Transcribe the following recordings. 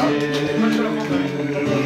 Yeah.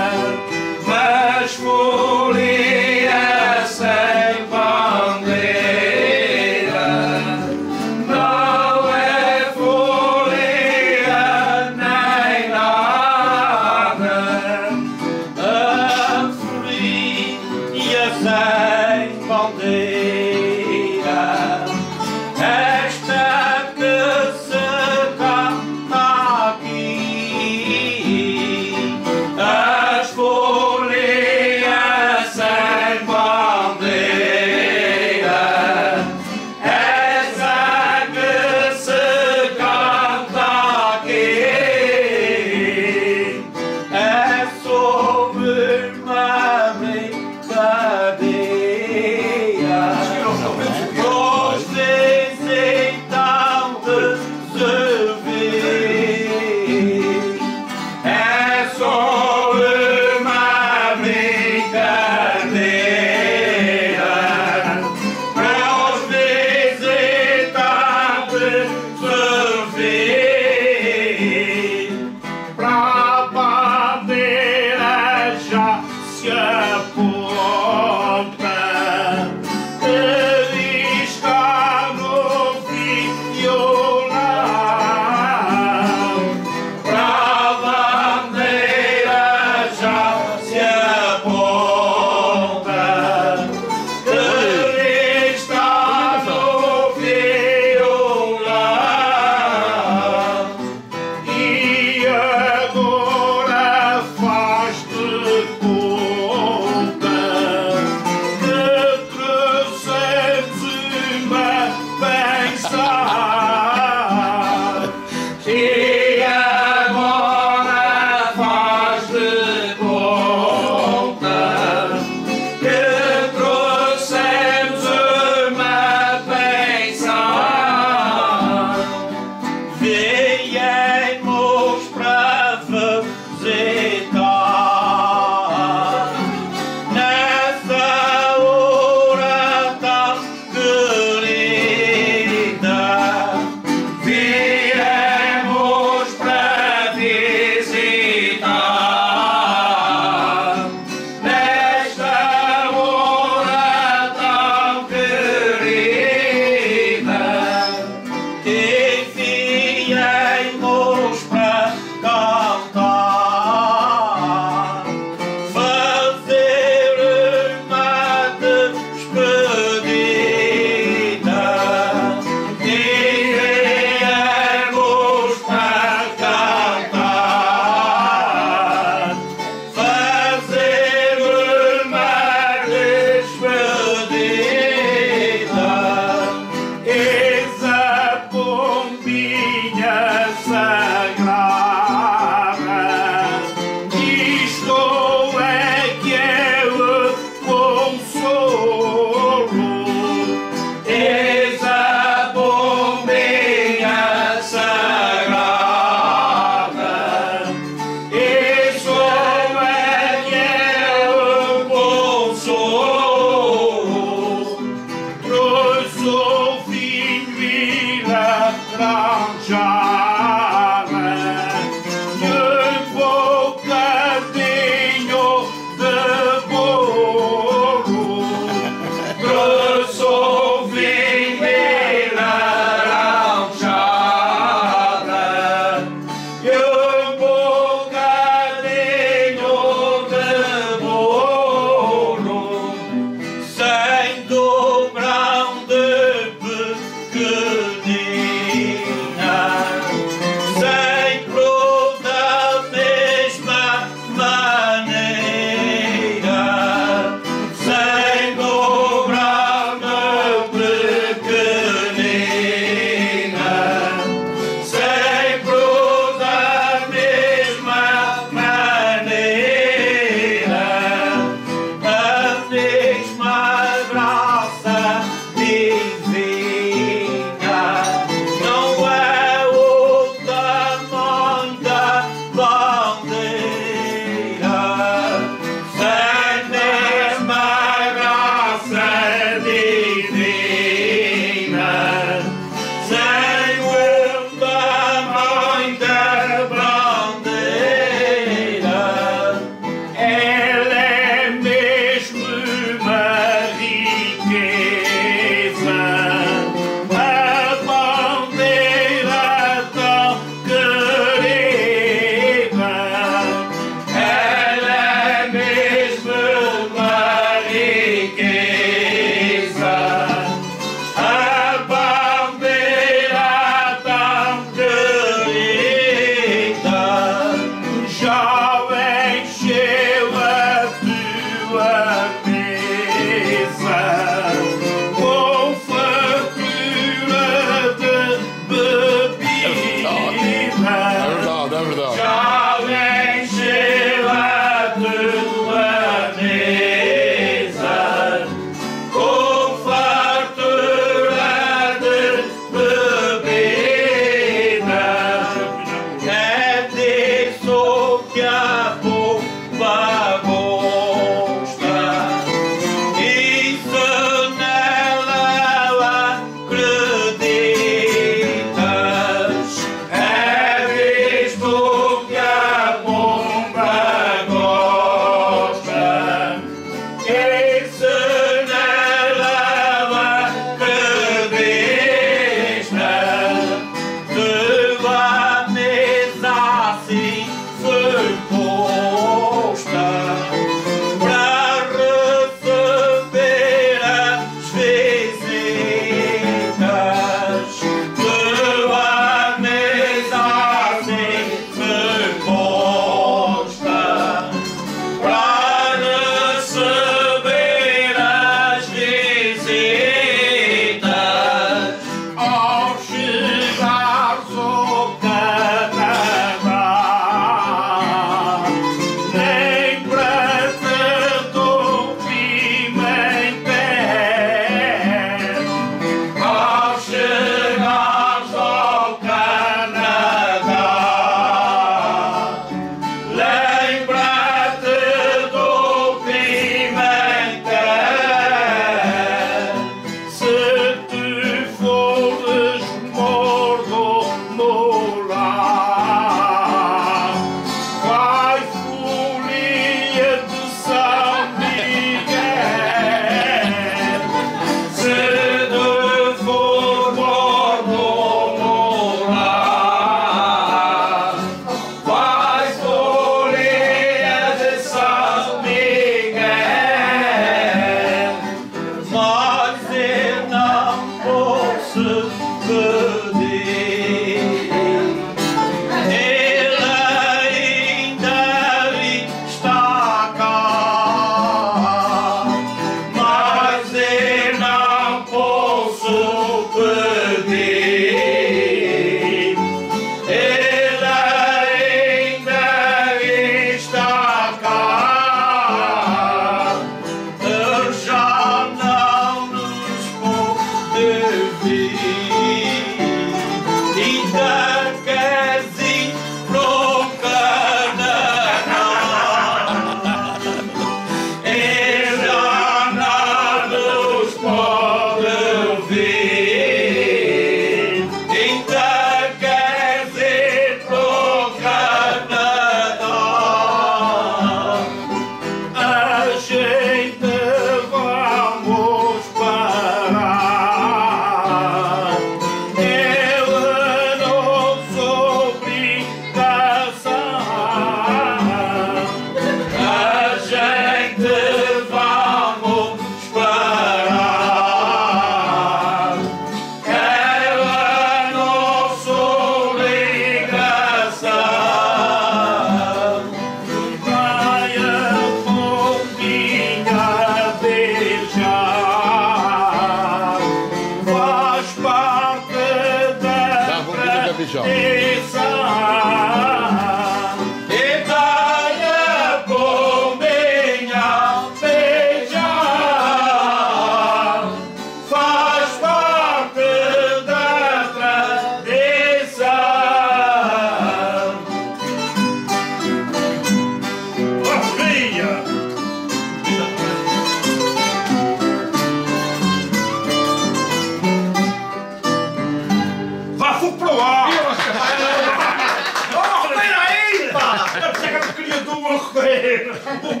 Bom.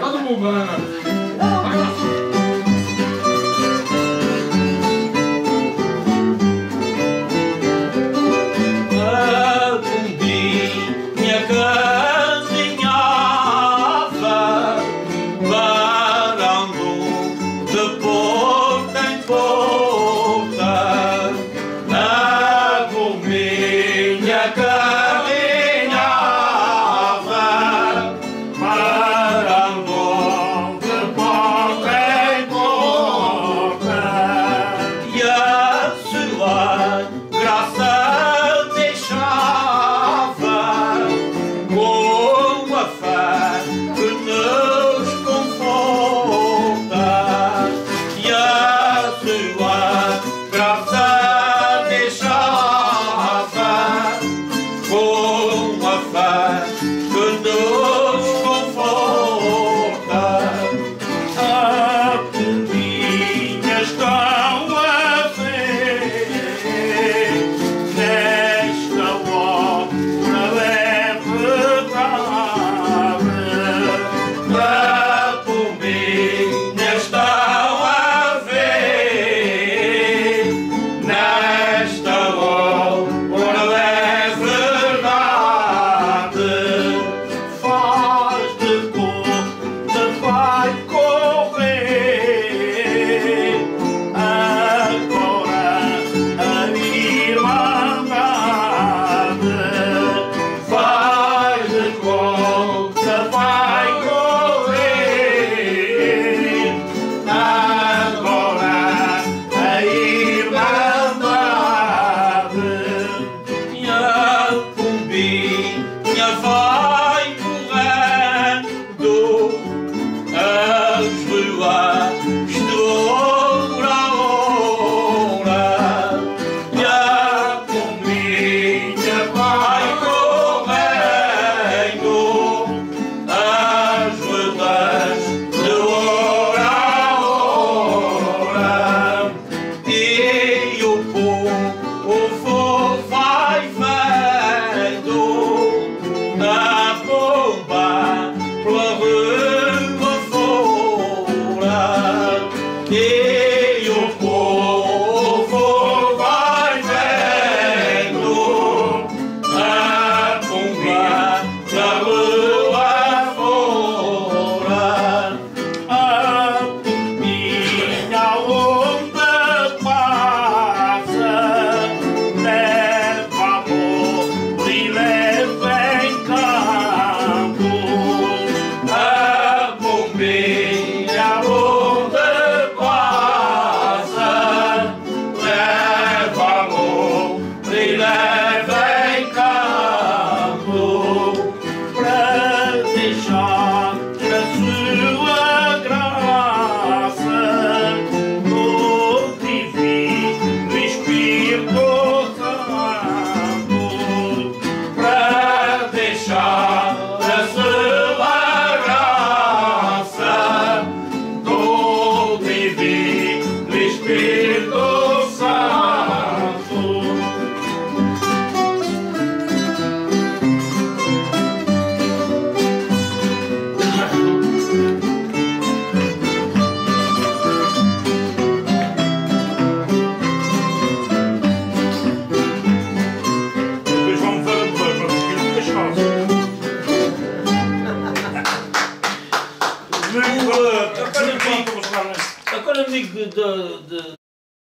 Todo mundo bom. A